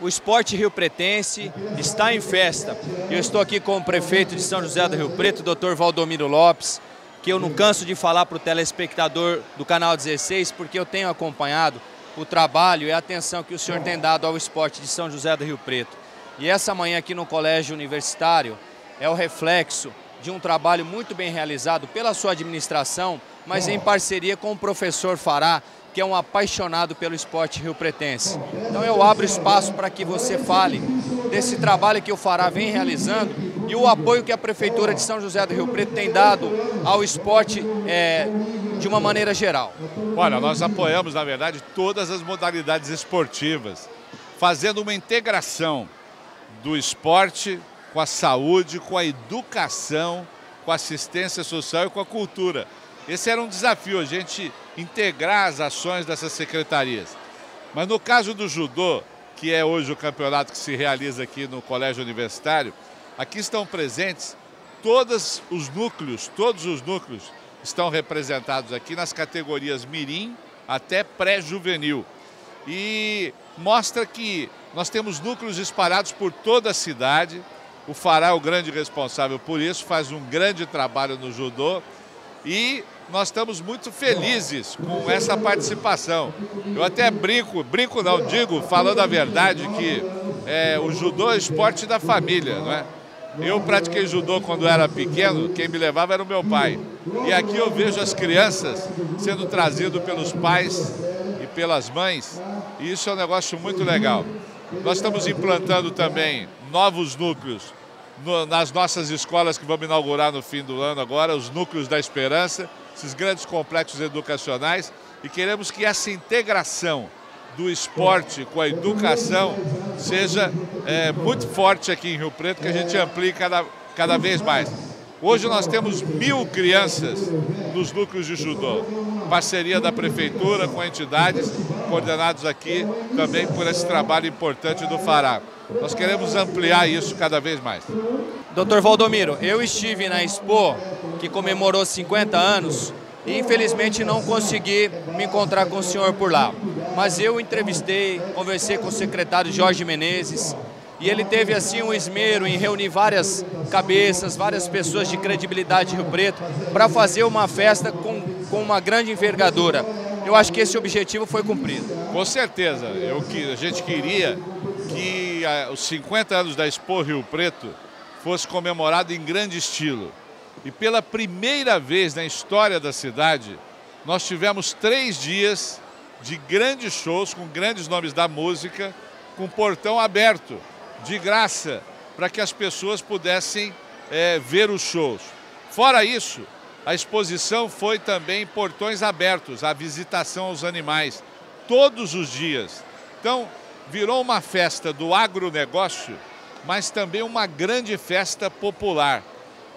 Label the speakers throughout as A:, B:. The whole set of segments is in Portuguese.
A: O esporte rio pretense está em festa. Eu estou aqui com o prefeito de São José do Rio Preto, Dr. Valdomiro Lopes, que eu não canso de falar para o telespectador do Canal 16, porque eu tenho acompanhado o trabalho e a atenção que o senhor tem dado ao esporte de São José do Rio Preto. E essa manhã aqui no Colégio Universitário é o reflexo de um trabalho muito bem realizado pela sua administração, mas em parceria com o professor Fará, que é um apaixonado pelo esporte rio-pretense. Então eu abro espaço para que você fale desse trabalho que o Fará vem realizando e o apoio que a Prefeitura de São José do Rio Preto tem dado ao esporte é, de uma maneira geral.
B: Olha, nós apoiamos, na verdade, todas as modalidades esportivas, fazendo uma integração do esporte com a saúde, com a educação, com a assistência social e com a cultura. Esse era um desafio, a gente integrar as ações dessas secretarias. Mas no caso do judô, que é hoje o campeonato que se realiza aqui no Colégio Universitário, aqui estão presentes todos os núcleos, todos os núcleos estão representados aqui nas categorias mirim até pré-juvenil. E mostra que nós temos núcleos espalhados por toda a cidade. O Fará é o grande responsável por isso, faz um grande trabalho no judô e nós estamos muito felizes com essa participação. Eu até brinco, brinco não, digo, falando a verdade, que é, o judô é esporte da família, não é? Eu pratiquei judô quando era pequeno, quem me levava era o meu pai. E aqui eu vejo as crianças sendo trazidas pelos pais e pelas mães, e isso é um negócio muito legal. Nós estamos implantando também novos núcleos nas nossas escolas que vamos inaugurar no fim do ano agora, os núcleos da esperança, esses grandes complexos educacionais, e queremos que essa integração do esporte com a educação seja é, muito forte aqui em Rio Preto, que a gente amplie cada, cada vez mais. Hoje nós temos mil crianças nos núcleos de judô. Parceria da prefeitura com entidades, coordenados aqui também por esse trabalho importante do Fará. Nós queremos ampliar isso cada vez mais.
A: Doutor Valdomiro, eu estive na Expo, que comemorou 50 anos, e infelizmente não consegui me encontrar com o senhor por lá. Mas eu entrevistei, conversei com o secretário Jorge Menezes, e ele teve assim um esmero em reunir várias cabeças, várias pessoas de credibilidade de Rio Preto para fazer uma festa com, com uma grande envergadura. Eu acho que esse objetivo foi cumprido.
B: Com certeza. Eu, a gente queria que a, os 50 anos da Expo Rio Preto fosse comemorado em grande estilo. E pela primeira vez na história da cidade, nós tivemos três dias de grandes shows com grandes nomes da música, com portão aberto, de graça, para que as pessoas pudessem é, ver os shows. Fora isso, a exposição foi também portões abertos, a visitação aos animais, todos os dias. Então, virou uma festa do agronegócio, mas também uma grande festa popular.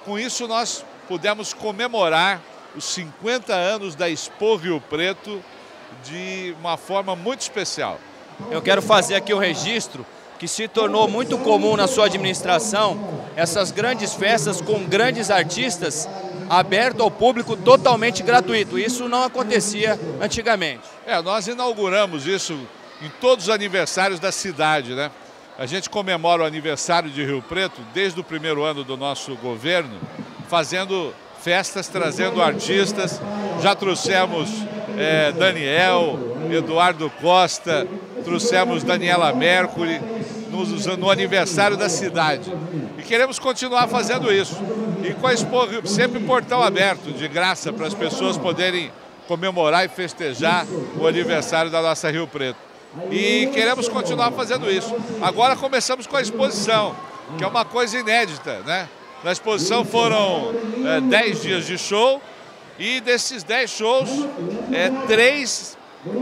B: Com isso, nós pudemos comemorar os 50 anos da Expo Rio Preto de uma forma muito especial.
A: Eu quero fazer aqui o registro que se tornou muito comum na sua administração essas grandes festas com grandes artistas aberto ao público totalmente gratuito. Isso não acontecia antigamente.
B: É, nós inauguramos isso em todos os aniversários da cidade, né? A gente comemora o aniversário de Rio Preto desde o primeiro ano do nosso governo, fazendo festas, trazendo artistas. Já trouxemos é, Daniel, Eduardo Costa, trouxemos Daniela Mercury no, no, aniversário da cidade. E queremos continuar fazendo isso. E com a Expo Rio, sempre portão aberto, de graça, para as pessoas poderem comemorar e festejar o aniversário da nossa Rio Preto. E queremos continuar fazendo isso. Agora começamos com a exposição, que é uma coisa inédita, né? Na exposição foram 10 é, dias de show e desses 10 shows, é, três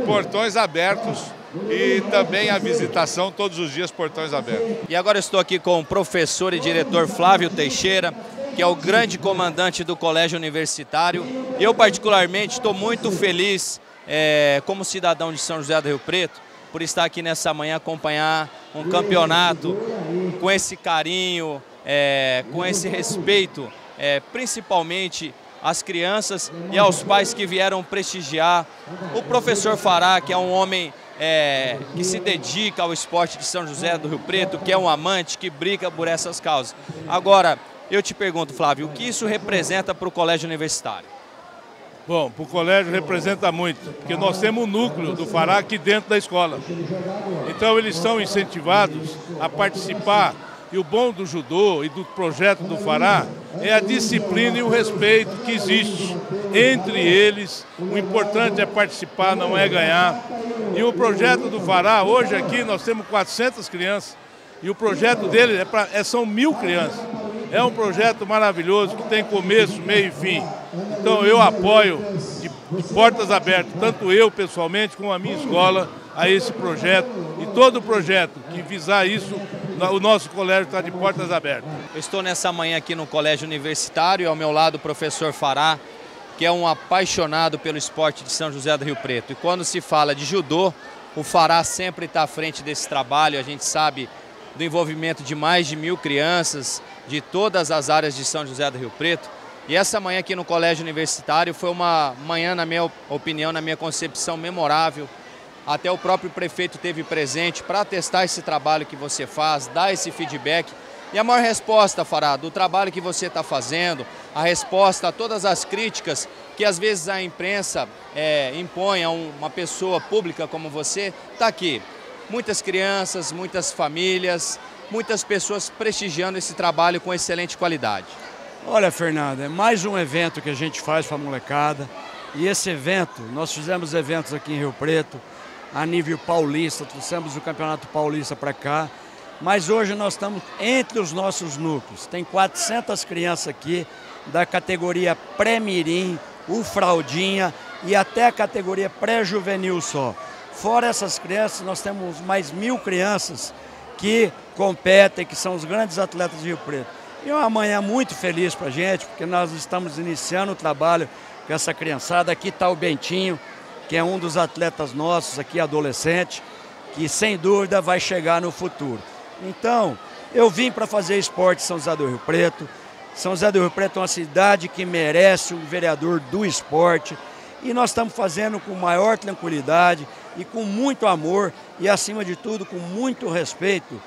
B: portões abertos e também a visitação todos os dias portões abertos.
A: E agora estou aqui com o professor e diretor Flávio Teixeira, que é o grande comandante do Colégio Universitário. Eu particularmente estou muito feliz é, como cidadão de São José do Rio Preto por estar aqui nessa manhã acompanhar um campeonato com esse carinho, é, com esse respeito, é, principalmente às crianças e aos pais que vieram prestigiar. O professor Fará, que é um homem é, que se dedica ao esporte de São José do Rio Preto, que é um amante, que briga por essas causas. Agora, eu te pergunto, Flávio, o que isso representa para o colégio universitário?
C: Bom, para o colégio representa muito, porque nós temos um núcleo do Fará aqui dentro da escola. Então eles são incentivados a participar. E o bom do judô e do projeto do Fará é a disciplina e o respeito que existe entre eles. O importante é participar, não é ganhar. E o projeto do Fará, hoje aqui nós temos 400 crianças. E o projeto dele é pra, é, são mil crianças. É um projeto maravilhoso que tem começo, meio e fim. Então eu apoio de, de portas abertas, tanto eu pessoalmente como a minha escola, a esse projeto. E todo projeto que visar isso, o nosso colégio está de portas abertas.
A: Eu estou nessa manhã aqui no Colégio Universitário, ao meu lado o professor Fará, que é um apaixonado pelo esporte de São José do Rio Preto. E quando se fala de judô, o Fará sempre está à frente desse trabalho, a gente sabe do envolvimento de mais de mil crianças de todas as áreas de São José do Rio Preto. E essa manhã aqui no Colégio Universitário foi uma manhã, na minha opinião, na minha concepção, memorável. Até o próprio prefeito teve presente para testar esse trabalho que você faz, dar esse feedback. E a maior resposta, Fará, do trabalho que você está fazendo, a resposta a todas as críticas que às vezes a imprensa é, impõe a uma pessoa pública como você, está aqui. Muitas crianças, muitas famílias, muitas pessoas prestigiando esse trabalho com excelente qualidade.
D: Olha, Fernando, é mais um evento que a gente faz para a molecada. E esse evento, nós fizemos eventos aqui em Rio Preto, a nível paulista, trouxemos o Campeonato Paulista para cá. Mas hoje nós estamos entre os nossos núcleos. Tem 400 crianças aqui da categoria pré-mirim, o fraldinha e até a categoria pré-juvenil só. Fora essas crianças, nós temos mais mil crianças que competem, que são os grandes atletas de Rio Preto. E uma manhã muito feliz para a gente, porque nós estamos iniciando o trabalho com essa criançada. Aqui está o Bentinho, que é um dos atletas nossos aqui, adolescente, que sem dúvida vai chegar no futuro. Então, eu vim para fazer esporte em São José do Rio Preto. São José do Rio Preto é uma cidade que merece um vereador do esporte. E nós estamos fazendo com maior tranquilidade e com muito amor e, acima de tudo, com muito respeito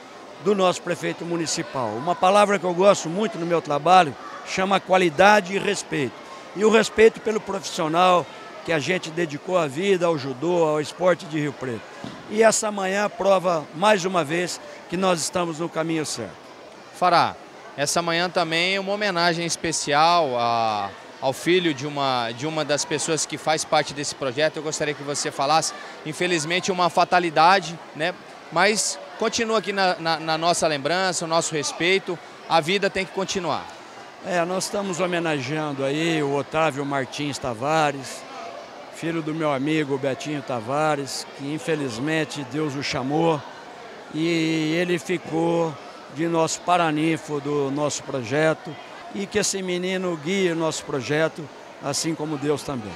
D: do nosso prefeito municipal. Uma palavra que eu gosto muito no meu trabalho chama qualidade e respeito. E o respeito pelo profissional que a gente dedicou a vida ao judô, ao esporte de Rio Preto. E essa manhã prova mais uma vez que nós estamos no caminho certo.
A: Fará, essa manhã também é uma homenagem especial a ao filho de uma, de uma das pessoas que faz parte desse projeto. Eu gostaria que você falasse. Infelizmente, uma fatalidade, né? mas continua aqui na, na, na nossa lembrança, o nosso respeito. A vida tem que continuar.
D: É, nós estamos homenageando aí o Otávio Martins Tavares, filho do meu amigo Betinho Tavares, que infelizmente Deus o chamou e ele ficou de nosso paraninfo do nosso projeto e que esse menino guie o nosso projeto, assim como Deus também.